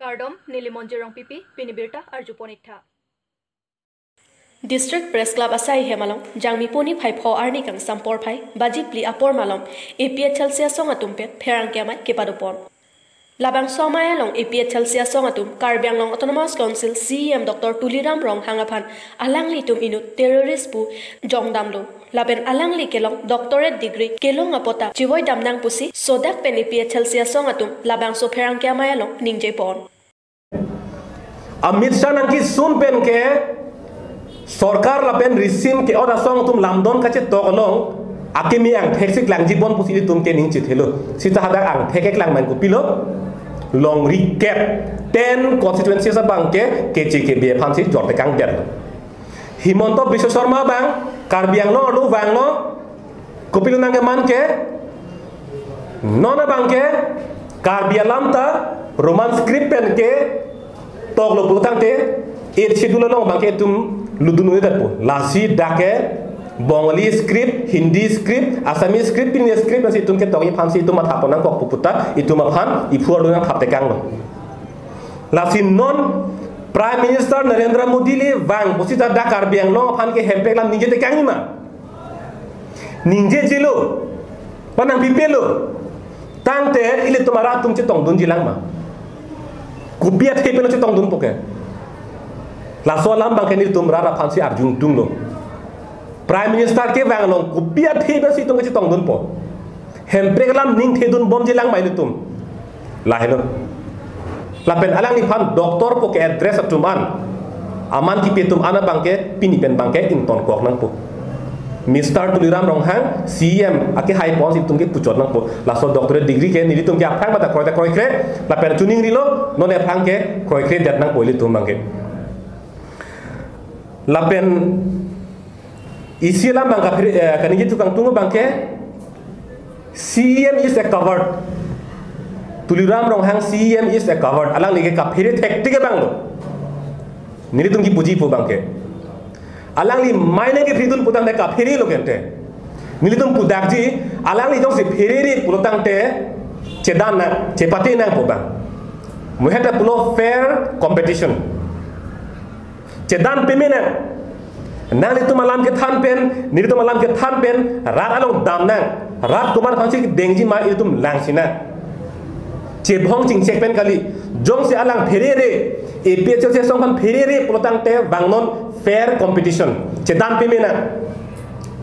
কাৰ্ডম নীলিমঞ্জুৰং পিপি পিনিবিৰ্তা আৰু জুপনিঠা ডিষ্ট্ৰিক্ট প্ৰেছ ক্লাব আছাই হেমালং জাংমি পনি ফাই ফ আৰ্নি কাং চাম্পৰ ফাই বাজি প্লি আপৰ মালম এ পি এইচ এল চং আতুমপেট ফেৰাং কেমাই কেপাদুপন লাবাং সমায়া লং এ পি এইচ এল চিয়া চং আতুম কাৰ্বিয়াং লং autonomous council C M doctor Tuliram ৰং হাঙাফান আলাংলি তুম ইনু টেৰৰিষ্ট পু জং দামলু লাবেন আলাংলি কেলং ডক্টৰেট ডিগ্ৰী কেলং আপতা জিৱই দামনাং পুচি চদাক পেন এ পি এইচ এল চিয়া চং আতুম লাবাং চ ফেৰাং কেমায়া লং নিংজে পন अमित शाह नंकी सुन पेन के सरकार लापेन रिसिम के और असंग तुम लामदन काचे तोगलों आके मी आंग ठेक सिक लांग जीवन पुसी तुम के निंग चिथेलो सिता हदा आंग ठेक एक लांग मन long recap 10 constituencies abangke KJKB phansi jorte kang der Himonto bisu Sharma bang karbiang no lu bang no kupilun nangke manke nona bangke karbialam ta roman script pen ke toglo putang te ir shidulolong bangke tum ludunu edat po lasi dake Bongli script, Hindi script, Asami script, Pin script nasi itu ke tongi paham si itu mat kok puputa, itu mapan, ipuar dunang kap loh. Lalu non Prime Minister Narendra Modi le wang posita Dakar biang long pan ke hempek lam ninje tekang ima. Ninje jelo, panang pipelo. Tante ile marah tuh citong dun jilang ma. kepe tepelo citong dun poke. Laso lambang tuh marah paham si Arjung Dung lo prime minister ke wanglong kupia theba besi tong ke tong dun po hempre lam ning the dun bom jilang mai itu, la helo lapen alang nipan doktor po ke address atum an aman ki petum ana bangke pini pen bangke in ton kok nang po Mr. Tuliram Ronghang, CM, ake hai pon si tungke puchot nang po. Laso doktor degree ke nili tungke apang bata koi ta koi kre, la tuning rilo, non apang ke koi kre dat nang poli bangke. ke. Lapen इसी ला बंका फिर कनिजे tukang tunggu bangke CEM is a covered Tuliram Ronghang CEM is a covered अलांग लेके का फिर थेक्टी के बांग लो निरे तुमकी पुजी पो बांके अलांग ली मायने के फिर तुम पुतांग ने का फिर लोग एंटे निरे तुम पुदाक जी अलांग ली जोंसे फिर रे पुलोतांग टे चेदान ना चेपाते ना पो बांग मुहेटा पुलो फेयर कंपटीशन चेदान पेमेंट नालितुम अलाम के थान पेन निलितुम अलाम के थान पेन रात आलो दामना रात तुम्हार फांसी की डेंगजी मा इतुम लांगसिना। चेभोंग चिंग चेक पेन खाली जोंग से अलांग फेरे रे एपीएचएल से सोंग फेरे रे पोतांग ते वांगनोन फेयर कंपटीशन चेदान पे मेना।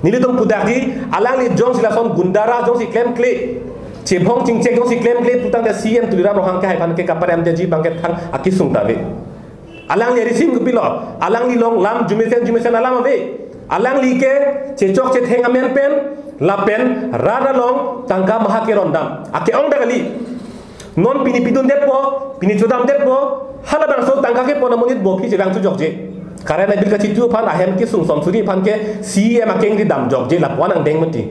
निलितुम पुदाकी अलांग ले जोंग सिला सोंग गुंडारा, जोंग सि क्लेम क्ले। चेभोंग चिंग चेक जोंग सि क्लेम क्ले, पुतांग ते सीएम तुलिरा रोहांग का हाइफान के कपर एम जी बांगे थांग, अकिसुंग दावे alang li risim gupilo. Alang li long lam jumesen jumesen alam ave alang li ke che theng amen pen la pen rada long tangka maha ke rondam. Ake ong dagali non pini pidun depo pini chodam depo hala bang so tangka ke ponamunit boki je bang tu jokje karena bil kacit tu pan ahem ki sung som suri pan ke CM akeng di dam jok je la puan ang deng mati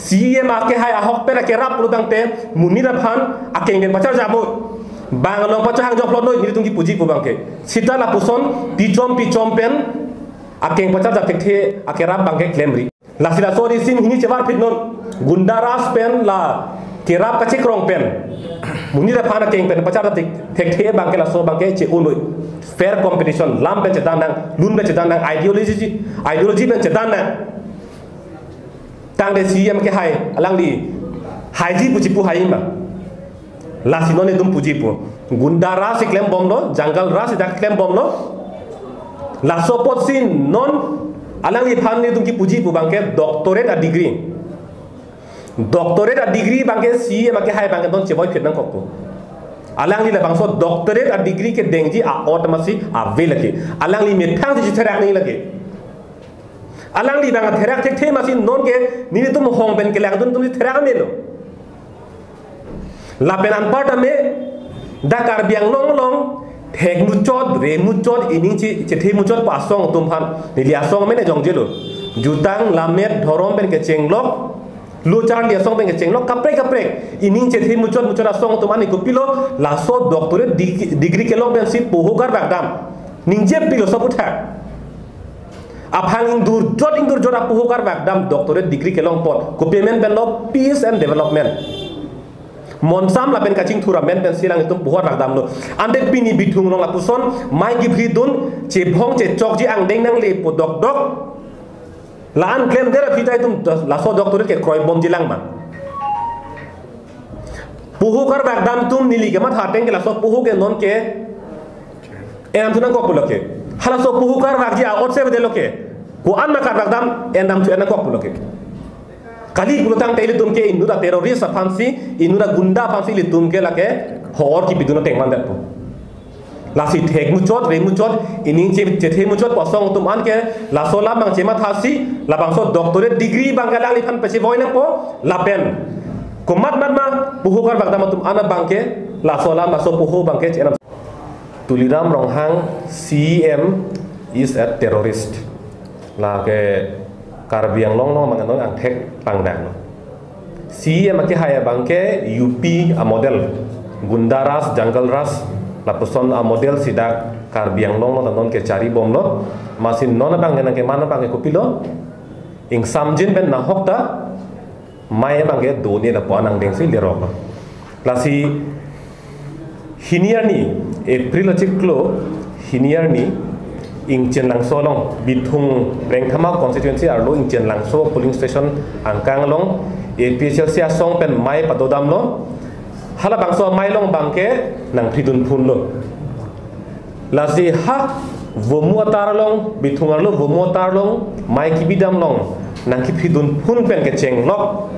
CM ake hai ahok pera ke rap pulutang te munira pan akeng den pacar jamu Bangalong pacahang joplot noi hitung ki puji pubangke. Sita lapuson picom picom pen akeng pacah jaktek the akera bangke klemri. La sila sori sim hini cebar pit non gundaras pen la kerap kacik rong pen. Muni da phana keng pen pacah jaktek tek the bangke la so bangke che unoi. Fair competition lam pen cetan dang lun pen cetan dang ideology ideology pen cetan dang. Tang de CM ke hai alang di haji puji pu hai ma. la sinon dum pujipo gunda rasi klem bomno janggal rasi dak klem bomno la sopot sin non alang iphan ni dum ki pujipo bangke doctorate a degree doctorate a degree bangke si bangke hai bangke don cheboy fitna kokko alang ni labang so doctorate a degree ke dengji a automasi a ve lake alang ni methang ji thera ni lake alang ni bang thera thek thei masi non ke ni tum hong ben ke lag dun tum thera melo la pen an me dakar biang long long thek mu chot re mu chot ining chi che mu chot pa song tum phan ni li asong me ne jong jelo jutang lamet thorom ben ke chenglok lu char lia song beng cheng lo kapre kapre ining che thi muchot muchot song to mani ko pilo la doctorate degree ke lo ben si poho gar bak dam pilo so utha aphang dur jot ing dur jot apoho gar bak dam doctorate degree ke long pot ko ben lo peace and development monsam la pen kaching thura men pen silang itum buhat rakdam no ande pini bithung long la puson mai gi phri dun che bhong che chok ji ang deng nang le po dok dok la an klem dera phi tai tum la so doctor ke kroi bom jilang ma puhu kar rakdam tum nili ke mat hateng ke la so puhu ke non ke em tu nang kok buloke hala so puhu kar rakji a ot se de loke ku an ma kar rakdam endam tu en kok buloke hor ki biduna tengman dat lasi thek mu chot re mu chot ining che che the mu chot posong tum an ke la sola bang chema thasi la bang so doctorate degree bang galang li phan pesi boy na po la pen kumat mat ma puhu kar bagdam tum ana bang ke la sola ma so puhu bang ke chena tuliram ronghang cm is a terrorist la ke karbiang long long mangan pang dak no si em ke haya bangke up a model. Gundaras jungle ras la person a model sidak karbiang long long non ke cari bom lo. Masin non bang ngan ke mana bang ke kupilo ing samjin ben na hokta mai bang ke do ni la po anang deng si la si hiniani april chiklo hiniani ing chen lang so long bithung reng thama constituency arlo ing chen lang so polling station angkang long APSL sia song pen mai padodam lo hala bang so mai long bang ke nang phidun phun lo la si ha vomu atar long bithung arlo vomu atar long mai ki bidam long nang ki phidun phun pen ke cheng lok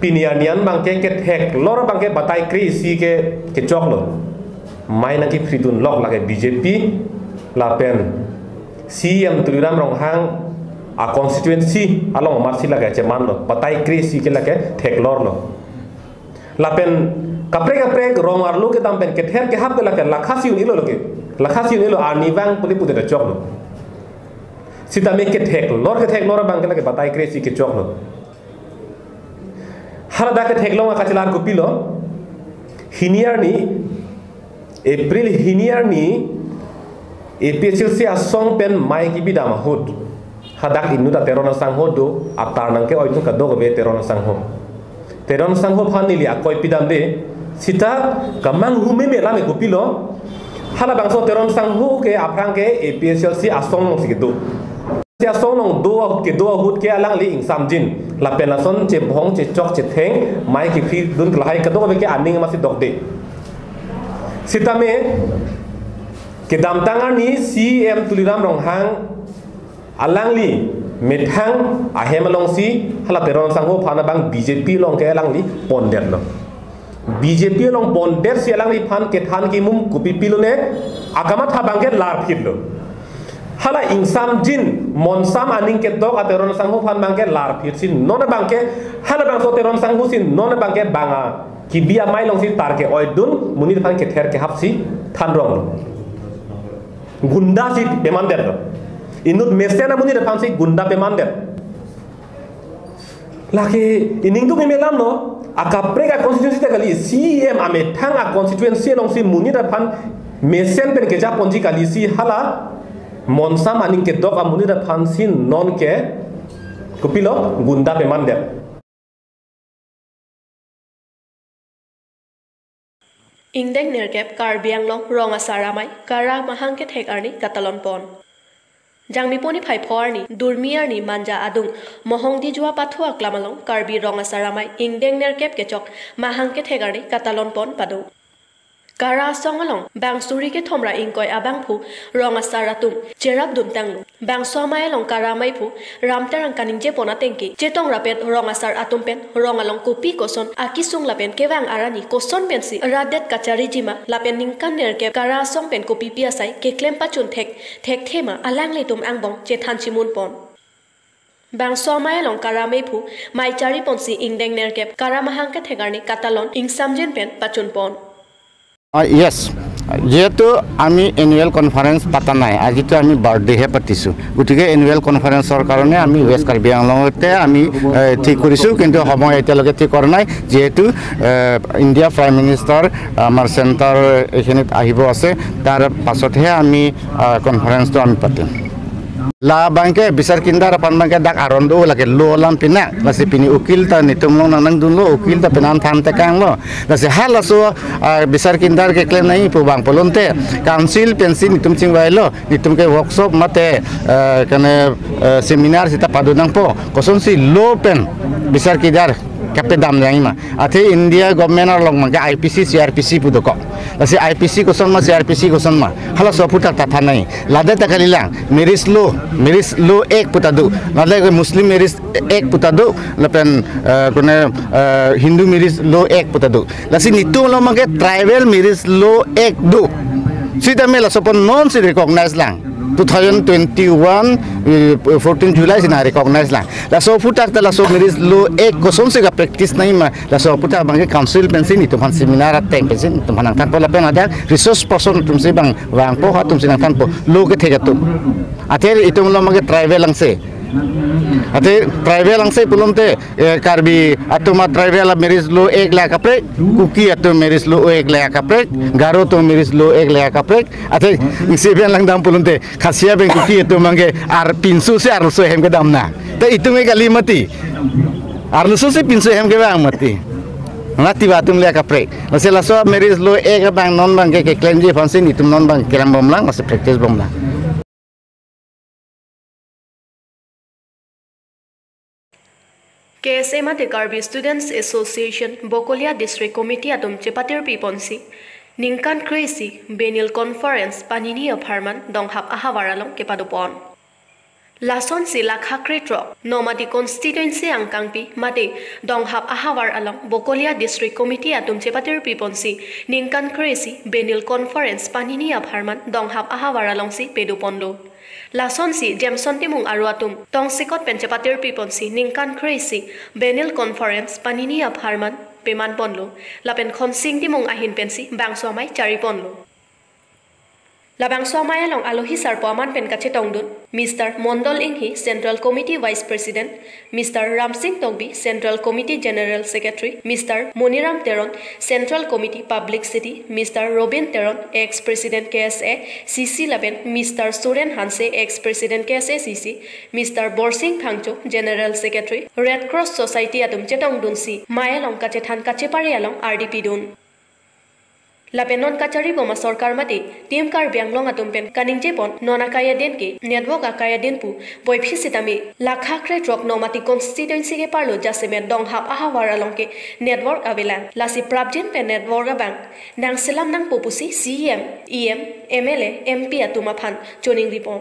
pinianian bang ke ke thek lor bang ke batai kri si ke ke chok lo mai nang ki phidun lok la ke BJP lapen si yang tuliram rong hang a constituency along marsi laga che man lo patai kris si ke thek lor lo lapen kapre kapre rong arlo ke tam pen ke ther ke hap ke lake lakhasi ilo lo loke lakhasi uni lo arni bang puli pute da chok lo sita me ke thek lor ke thek lor bang ke lake patai kris si ke chok lo har da ke thek lo ma kachilar ko pilo hiniar ni april hiniar ni APSL si asong pen mai ki bida mahud hadak inu da teron sang ho do nang ke oitu ka do be teron sang ho teron sang ho phani li akoi pidam de sita kamang hume me lame ko pilo hala bang so teron sang ho ke aprang ke APSL si asong nong si do si asong nong do ke do hut ke alang li ing samjin la pen la son che bhong che chok che theng mai ki phi dun klahai ka do be ke aning ma si dok de sita me ke dam tangar ni CM tuliram rong hang alang li methang ahem long si hala teron sangho phana bang BJP long ke alang li ponder lo BJP long ponder si alang li phan ke than ki mum kupi pilo ne tha bang ke lar phit lo hala insam jin monsam aning ke dok ateron sangho phan bang ke lar phit sin non bang ke hala bang so teron sangho sin non bang ke banga ki bia mai long si tar ke oidun munir phan ke ther ke hapsi than rong gunda si pemander do inut mesena muni da fansi gunda pemander. Laki ining tu memelam no. Akapre ka constituency ta kali. CM ame thang a constituency long si muni da fan mesen pen ke ja ponji kali si hala monsa maning ke dok a muni da fansi non ke kupilo gunda ইংডেং নিৰকেপ Karbi Anglong ৰঙাচাৰামাই কাৰা মাহাংকে ঠেক আৰ্নি কাতালন পন জাংমিপনি ফাইফৱাৰ্নি দুৰ্মিয়াৰ্নি মানজা আদুং মহংদি যোৱা পাথু আকলামালং কাৰ্বি ৰঙাচাৰামাই ইংডেং নেৰকেপ কেচক মাহাংকে ঠেক আৰ্নি কাতালন পন পাদৌ Kara songalong bang suri ke thomra ingkoi abang phu ronga saratum cherap dum tanglu bang somai long kara mai phu ramterang kaning je pona tengki chetong rapet ronga sar atum pen ronga long kopi koson akisung lapen kewang arani koson pen si radet kachari jima lapen ningkan ner ke kara song pen kopi piasai ke klem pachun thek thek thema alang le tum angbong che than chimun pon Bang somai long kara mai phu mai chari pon si ingdeng ner ke kara mahang ke thegarni katalon ing samjen pen pachun pon yes যিহেতু আমি annual conference পতা নাই আজিতো আমি বাৰ্থডেহে পাতিছোঁ। গতিকে annual কনফাৰেঞ্চৰ কাৰণে আমি ৱেষ্ট কাৰ্বি আংলঙতে আমি ঠিক কৰিছোঁ কিন্তু সময় এতিয়ালৈকে ঠিক কৰা নাই। যিহেতু ইণ্ডিয়া প্ৰাইম মিনিষ্টাৰ আমাৰ চেণ্টাৰ এইখিনিত আহিব আছে তাৰ পাছতহে আমি কনফাৰেঞ্চটো আমি পাতিম। La bangke besar kindar pan bangke dak arondo lake lo lam pinak lasi pini ukil ta nitum long nang dun lo ukil ta penan tham te kang lo. Lasi hal laso besar kindar ke klem nai pu bang polon te. Council pensi nitum ching wai lo nitum ke workshop mate kane seminar sita padunang po. Koson si lo pen besar kindar kapte dam yang ima ate india government ar long mangke ipc crpc pudoko lasi ipc koson ma crpc koson ma hala so puta ta thanai lade ta kalilang meris lo meris lo ek putadu lade ke muslim meris ek putadu lapen kone hindu meris lo ek putadu lasi nitu lo mangke tribal meris lo ek du sita mela sopon non si recognize lang 2021 14 July sina recognize lang la so putak ta la so meris lo ek kosom se ga practice nai ma la so putak bang council pensin itu pan seminar at teng pensin tum hanang tan pola pen ada resource person tum se bang wang po ha tum sinang tan po lo ke thega tum ater itu lo mage travel lang se अति tribal अंग से पुलों ते कर भी, अतो मत tribal अब मेरिस लो एक लाख कपड़े कुकी अतो मेरिस लो एक लाख कपड़े गारो तो मेरिस लो एक लया कपड़े अति इसे भी अलग दाम पुलों ते, खासिया भी कुकी अतो मंगे, आर पिंसू से आर लसो हम के दाम ना। ते इतने का लीमती आर लसो से पिंसू हम के बाग मती। नाती बात तुम लिया कपड़े वैसे लसो मेरिस लो एक बैंक नॉन बैंक के क्लेम जी फंसी नहीं तुम नॉन बैंक क्लेम बमला वैसे प्रैक्टिस बमला কে এছ এম আদে Karbi students association Bokolia district committee Adam চেপাতিৰ পিপঞ্চি নিংকান ক্ৰেচি বেনিল কনফাৰেন্স পানিনী অফাৰমান দংহাপ আহাৱাৰালং কেপাদোপন লাচন জিলা খাক্রেট্র নমাদি কনস্টিটুয়েন্সি আংকাংপি মাদে দংহাব আহাওয়ার আলং বকলিয়া ডিস্ট্রিক্ট কমিটি আতুমচেপাতির পিপনসি নিংকান ক্রেসি বেনিল কনফারেন্স পানিনি আভারমান দংহাব আহাওয়ার আলং সি পেডুপন্ডো লাচনসি জেমসন্তিমুং আৰু আতুম টংচিকত পেঞ্চেপাতিৰ পিপনচি নিংকান খ্ৰেইচি বেনিল কনফাৰেন্স পানিনি আফাৰমান পেমান পনলো লাপেনখন চিংটিমুং আহিন পেঞ্চি বাংছোৱামাই চাৰি পনলো লাবাংছোৱামাই আলং আলহী চাৰ পোৱামান টংডুন mister Mondal ইংহি central committee vice president mister Ramsing টংবি central committee general secretary mister Maniram Teron central committee publicity mister Robin Teron ex president K S A C C লাবেন mister Suren Hanse ex president K S A C C mister Borsing Thangcho general secretary red cross society আতুম চেটং দুনচি মায়ে লং কাছে থান কাছে পাৰি আলং R D P দুন tim kar bianglong atum pen kaning jepon nona kaya den ke network akaya den pu boi phi sitami lakha kre trok no mati constituency ke parlo jase me dong hap aha wara long ke network avelan lasi prabjen pe network abang nang selam nang popusi cm em mla mp atuma phan choning ripon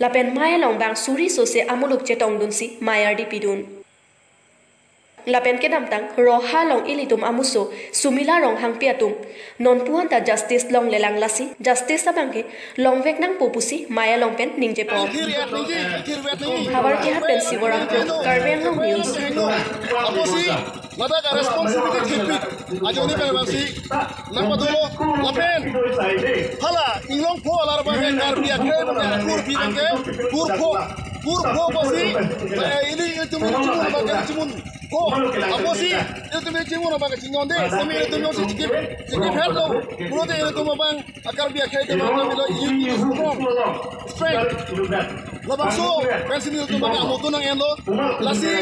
lapen maya long bang suri sose amuluk chetong dunsi mayar di pidun pen ningje pom habar ke hat pen siwarang pro karben long news Aposi, nada ka responsibility tipik. Ajo ni pera basi. Nang patulo, lapen. Hala, inglong po alar ba ke kar biya ke ba kur bi ke kur po kur po basi. Ini itu mi cimun Ako si, ito may chimo na baka chingon de, kami ito mo si chikip, chikip help no, puro de ito mo bang, akar biya kaya kaya mga milo, you use strong, strength. labaso pensil tu mana amu tu nang endo lasi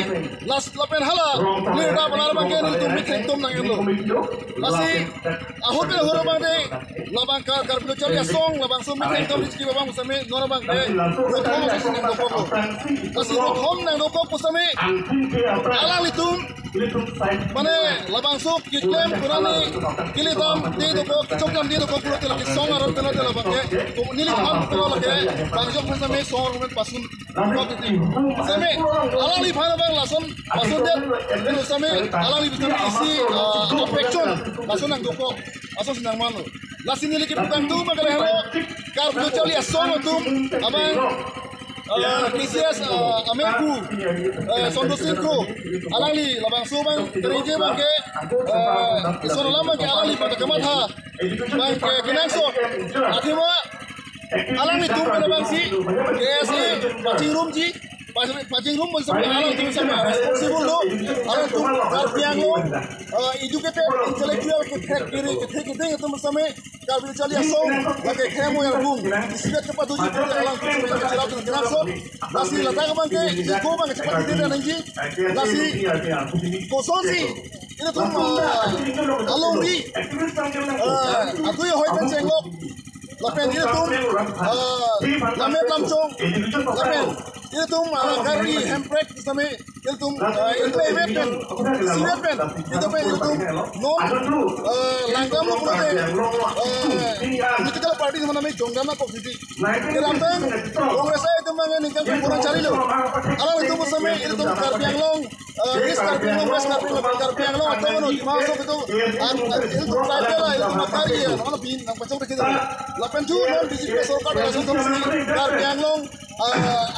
las lapen hala ni udah benar bang kenil tu mik tu nang endo lasi ahu pe horo bang de labang kar kar bilo chal ya song labang so mik tu mik bang usame nora bang de rotho mas nang do ko lasi rotho nang do ko usame ala litum মানে লবাংসু কিটলেম কুরানি কিলিতাম দি দব চোকাম দি দব পুরো তেল কি সং আর তেল তেল বাকে তো নিলি হাম তেল লাগে বাংসু ফসা মে সং पासून इस्लामी আলালি ভাই বাং লাসন পাসুন দে ইসলামি আলালি বিতাম ইসি অপেকশন লাসন আং দোকো আসন সিনাং মানো লাসিন লিকে বিতাম দু মাগলে হলো? কার তো চলি আসন তুম আমাং KCS Amenku Sondo Singkro Alali Labang Subang Terinje Bangke Isor Lama Ke Alali Pada Kematha Bangke Kenangso Akhirnya मला मी तूर बनवायची गॅसने पाचिंग रूमची पाचिंग रूम पण समजा आलो तुम्ही समजा रेस्पॉन्सिबल हो अरे तुम कार पियांग हो एजुकेटेड इंटेलेक्चुअल के खेर केरे के थे के दे तुम समय कार बिल चली असो लगे खेम हो यार रूम इसमें के पदो जी को आला कुछ में चला तो ग्राफ सो लासी लता का बंके इसको बंके चपत दे देना जी लासी कोसोन सी इन्हें तुम अलोरी अतुई होय पेंचेंगो Lapen dito. Ah, lamen lamsong. Lapen. ये तुम अगर ये हेम्परेट समय ये तुम इम्प्लायमेंट सीरियस पेन ये तो पे ये तुम नॉन लैंग्वेज में पूरे मिथिकल पार्टी से मैं जोंगा ना कोफिटी ये रामबेन कांग्रेस है तुम मैं निकल के पूरा चली लो अरे तुम समय ये तुम कर पियांगलोंग इस कर पियांगलोंग इस कर पियांगलोंग कर पियांगलोंग अच्छा बनो दिमाग से तो ये तुम ट्राई कर रहा है तुम कर रही है मतलब बीन बच्चों के लपेन टू नॉन डिजिटल सरकार का सुधार कर पियांगलोंग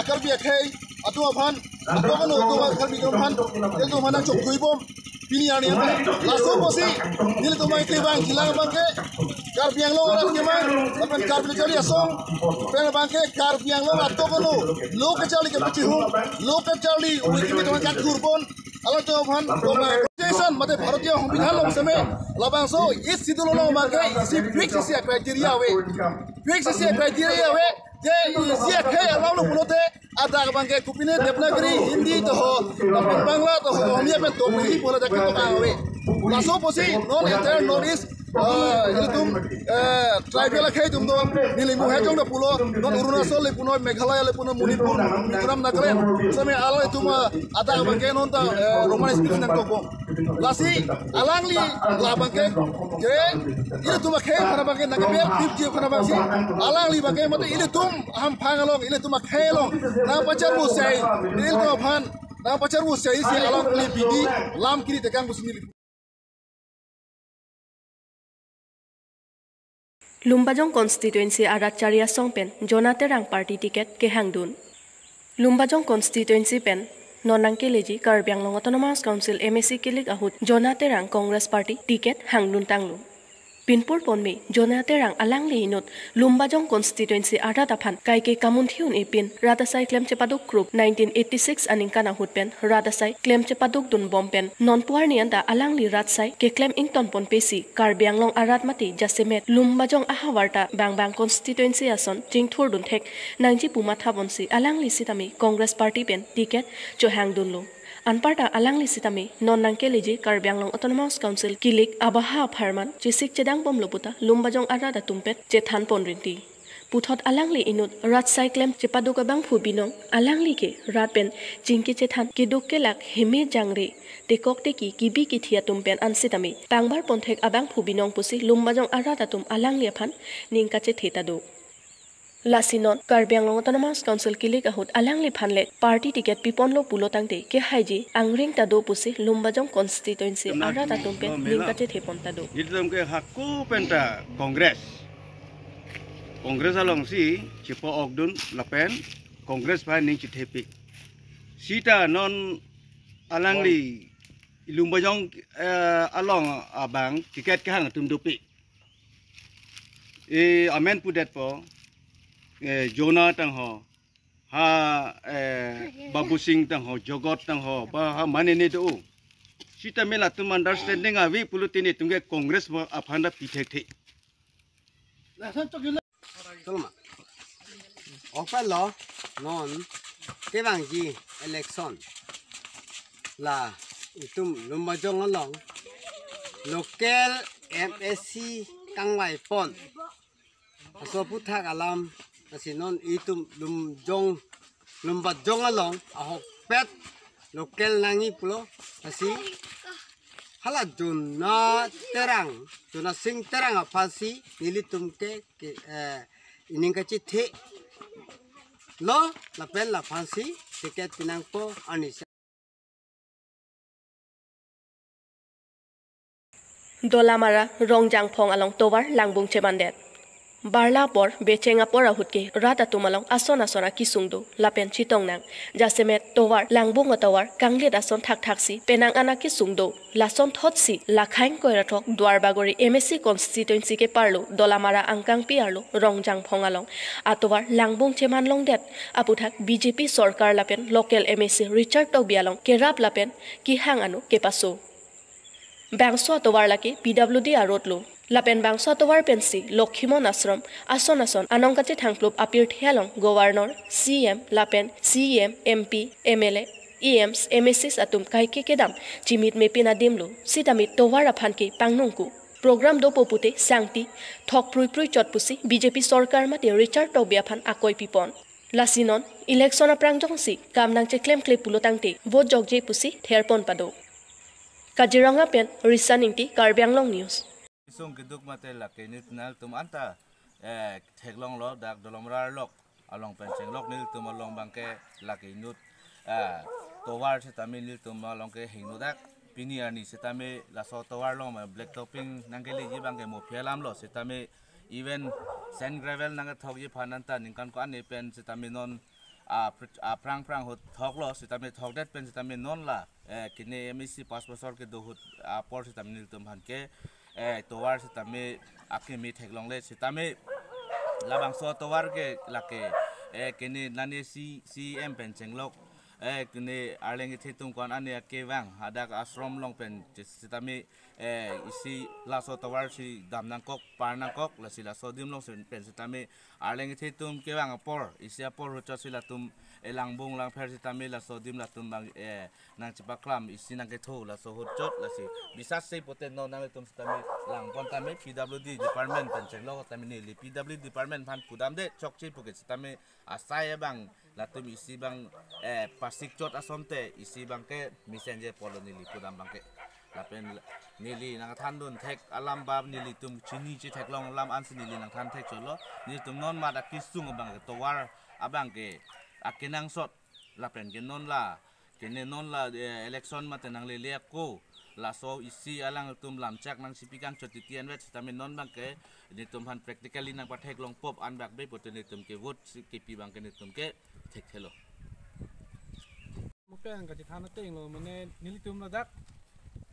akar bi atau apaan, atau atu kan atu akar bi aphan tel tu aphan chok kuibom pini ani apa? Langsung posi nil tu mai kibang hilang bangke kar piang lo orang kemang lapan kar bi cari asong. Pel bangke kar piang lo atau kan lo? Ke cari ke pichi hu lo ke cari wiki bi tu kan kurbon ala tu aphan Constitution mate bharatiya samvidhan lok seme labangso is sidulolo mage isi fix isi criteria we? Fix isi criteria we? Hindi, Bangla, ট্ৰাইবেলে খাই তুমি নিলিমুহে তেওঁ পুল non Arunachal পুনৰ মেঘালয় পুনৰ মণিপুৰ মিজোৰাম নাগালেণ্ড চমে আলাই তুমি আদা বাংকে নন্তা ৰোমানিজ বিচিনা কম লাচি আলাংলি লা বাংকে যে ইলে তুমি খাই খানা বাংকে নাগে বেল টিপ টিপ খানা বাংছি আলাংলি বাংকে মতে ইলে তুম আহাম ফাঙালং ইলে তুমি খাই লং না পাচার বসাই ইলে তুমি ফান না pacar wusai si alam kini bidi lam kini tegang busini Lumbajong constituency আৰাত চাৰিয়া চং পেন জনাতে ৰাং পাৰ্টি টিকেট কেহাংদুন লুম্বাজং কনষ্টিটুৱেঞ্চি পেন ননাংকে lazy Karbi Anglong autonomous council M A C কেলিক আহুত জনাতে ৰাং কংগ্ৰেছ পাৰ্টি টিকেট হাংদুন টাংলুং পিনপুৰ পনমি জনাতে ৰাং আলাংলি ইনত লুম্বাজং কনষ্টিটুৱেঞ্চি আৰাত আফান কাইকে কামুন্থিউন এ পিন ৰাতাচাই ক্লেম চেপাদুক ক্ৰুপ নাইনটিন এইটটি ছিক্স আনিং কানাহুত পেন ৰাতাচাই ক্লেম চেপাদুক দুন বম পেন ননপুৱাৰ নিয়ান্তা আলাংলি ৰাতচাই কে ক্লেম ইংটন পন পেচি কাৰ্বি আংলং আৰাত মাতি জাছেমেট লুম্বাজং আহাৱাৰ্তা বাং বাং কনষ্টিটুৱেঞ্চি আসন জিংথুৰ দুন ঠেক নাইনজি পুমা থাবনচি আলাংলি চিতামি কংগ্ৰেছ পাৰ্টি পেন টিকেট জহাং দুনলো আনপাৰ্টা আলাংলি চিতামি নন নাংকে লিজি কাৰ্বি আংলং অট'নমাছ কাউন্সিল কিলিক আবাহা ফাৰমান চিচিক চেদাং বম লপুতা লুম্বাজং আৰাদা তুম্পেট জেথান পনৰিন্তি পুথত আলাংলি ইনুত ৰাত চাইক্লেম চেপাদুকাবাং ফুবিনং আলাংলিকে ৰাত পেন জিংকে চেথান কেদুককে লাক হেমে জাংৰে টেকক টেকি কিবি কিথিয়া তুম্পেন আনচিতামি পাংবাৰ পন্থেক আবাং ফুবিনং পুচি লুম্বাজং আৰাদা তুম আলাংলি আফান নিংকাচে থেতাদু লাচিনত কাৰ্বি আংলং অট'নমাস কাউন্সিল কিলিক আহুত আলাংলি ফানলে পাৰ্টি টিকেট পিপন লো পুল টাং দে কে হাইজি আংৰিং তাদো পুচি লুম্বাজং কনষ্টিটুৱেঞ্চি আৰা তাতুমপে নিংকাতে থেপন তাদো হাকু পেণ্টা কংগ্ৰেছ কংগ্ৰেছ আলংচি চিপ অগদুন লাপেন কংগ্ৰেছ ভাই নিং চিঠেপি চিটা নন আলাংলি লুম্বাজং আলং আবাং টিকেট কেহাং তুমি দোপি এই আমেন পুডেট প Jonah tang ho ha Babu Singh tang ho Jogot tang ho ba ha mane ne do. Sita mela tum understanding awi pulu tini tungge kongres mo apanda pitek thi. Tolma. Opa lo. Non te bang ji election. La itum lumba jong Long, local MSC kangwai pon aso puthak alam. kasi noon itum lumjong lumbadjong along aho pet lokel nangi pulo kasi hala jona terang jona sing terang apa si nili tumke ke eh, ining the lo lapel la tiket pinang po anis dolamara rongjang phong along tobar langbung chemandet বাৰ্লা পৰ বেচেঙা পৰা হুটকে ৰাতা তোমালং আচন আচনা কিচুং দু লাপেন চিতং নাং জাচেমে টৱাৰ লাংবং tower কাংলিত আচন থাক থাক C পেনাং আনা কি চুং Lachan Lachan C লাখাইং কৈৰাথক Duar Bagori M S C constituency কে পাৰলো দলামাৰা আংকাংপি আৰু ৰংজাং ফঙালং আটোৱাৰ লাংবং চেমান লং দেত আপুথাক বিজেপি চৰকাৰ লাপেন local M S C Richard টক বিয়ালং কেৰাপ লাপেন কিহাং আনো কেপাচো বেংচু আটোৱাৰ লাগে পি ডাব্লিউ ডি আৰু লাপেন বাংশ তোৱাৰ পেঞ্চি লক্ষীমন আশ্ৰম আচন আচন আনংকাচি থাংক্লুব আপিৰ থিয়ালং governor C M লাপেন C M M P M L A E Ms M S Cs আতুম কাইকে কেদাম চিমিত মেপিনা ডিমলো চিতামিত তোৱাৰ আফানকি পাংনংকু। প্ৰগ্ৰাম দ পপুতে চাংটি থক প্ৰুই প্ৰুই চটপুচি বিজেপি চৰকাৰ মাতে ৰিচাৰ্ড টবিয়াফান আকৈ পিপন। লাচিনন ইলেকশ্যন প্ৰাংজংচি কামনাংচে ক্লেম ক্লে পুলতাংতে ভোট জগজে পুচি থেৰপন পাদৌ। Kaziranga PAN ส่งกิดุกมาเต่หลักเกนิตนั้นตุมอันตาเอ่อเทกลองล้อดักดลอมราลอกอาลองเป็นเชิงลอกนี่ตุมาลองบังเกหลักเกนุตเอ่อตัววาร์เซตามินี่ตุมาลองแกเฮงนุดักปีนี้อันนี้เซตามิลาซอตัววาร์ลองมาแบล็กท็อปปิ้งนั่งเกเลยยีบังเกโมเพียลามล้อเซตามิอีเวนเซนเกรเวลนั่งกทอกยีพานนันตาหนึ่งกันก็อันนี้เป็นเซตามินนอ่าอ่าพรางพรางหดทอกล้อเสตามีทอกเด็ดเป็นเสตามีนนล่ะเอ่อคิดเนี่ยมีสิพาสปอร์ตก็ดูหดอ่าพอร์ตามินี่ตุมพันแก towar se tami ake mi theklong le se tami labang so towar ke lake eh kini nani si si em pen chenglok eh kini arleng the tum kon ane ke wang hadak ashram long pen se tami eh isi la so towar si dam nang kok par nang kok la si la so dim long pen se tami arleng the tum ke wang apor isi apor ro si la tum elang bung lang pher si tami la so dim la tum bang eh nang chipa klam isi nang ke tho la so hot chot la si bisas se poten no nang tum si tami lang kon tami pwd department pen chenglok tami ni li pwd department phan kudam de chok chi puke si tami asai bang la tum isi bang eh pasik chot asomte isi bang ke misenje polo ni li kudam bang ke ละเป็นนี่ลีนักท่านโดนเทคอัลลัมบาบนี่ลีตุมชินีจีเทคลองลัมอันสินี่ลีนักท่านเทคจลอนี่ตุมนอนมาดักกิสุงบังเกตัววาร์อับังเกอักเกนังสดละเป็นเกนนอนละเกนนอนละเอเล็กซอนมาแต่นังเลเลียกูลาโซอิซีอาลังตุมลำจักนังสิปิกังจดติเตียนเวทตามินนอนบังเกนี่ตุมพัน practically นังประเทศลองปบอันแบบเบปตุนี่ตุมเกวุฒสิกิปีบังเกนี่ตุมเกเทคเทโลมุกแกงกับจิตานนั่งเลยมันเนี่ยนิลิตุมระดับ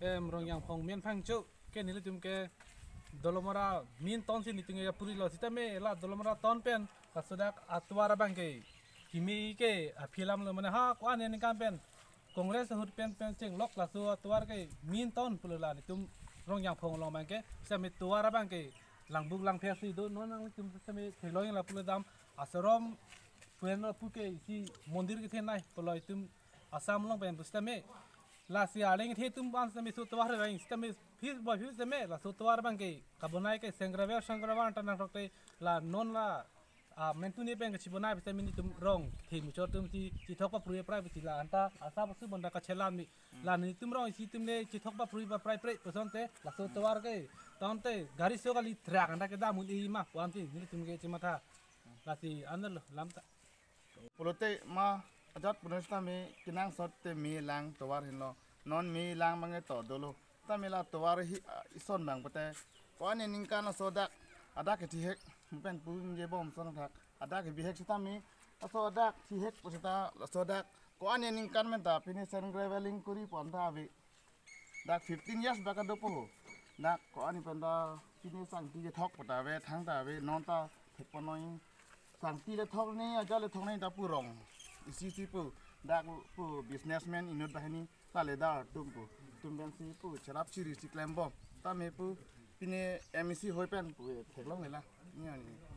em rong yang phong men phang chu ke nilitum ke dolomara min ton si niting ya puri lo sitame la dolomara ton pen ka sudak atwara bang ke kimi ke aphilam lo mane ha ko ane ni kam pen kongres hut pen pen cheng lok la su atwar ke min ton pulula ni tum rong yang phong lo bang ke same tuara bang ke langbuk lang phe si do non nang tum same theloing la puladam asarom puen puke si mondir ke thenai poloi tum asam long pen bustame la si aling the tum ban same su twar bang phis boy phis same la su twar bang ke kabonai ke sengrave sengrava antana rokte la non la a mentu ni peng chibonai bisa mini tum rong thi mu chor tum si si thok pa pruye prai bi la anta asa basu banda ka chelam ni la ni tum rong si tum le chi thok pa pruye prai prai person te la su twar ke tonte gari so gali thrak anda ke da mu i ma wanti ni tum ge ke chimata la si andal lam ta pulote ma जत पुनस्ता मे किनांग सत्ते मे लांग तोवार हिलो non मे लांग मंगे तो दोलो ता मेला तोवार हि इसोन बांग पते कोने निंका न सोदा आदा के थिहे मुपेन पुम जे बम सोन थाक आदा के बिहेक सता मे असो आदा थिहे पुसता सोदा कोने निंकान में ता पिने सन ग्रेवलिंग कुरी पंदा आबे दा 15 इयर्स बका दोपो ना कोने पंदा पिने सन दिजे थक पतावे थांग तावे नॉन ता थेपनोइन सांती ले थोक नहीं अजा ले थोक नहीं तापू रोंग sisi pu dak pu businessman inut bahini tale da tum pu tum ben si pu cherap chiri si klembo ta me pu pine emisi hoi pen pu theklong lela ni ani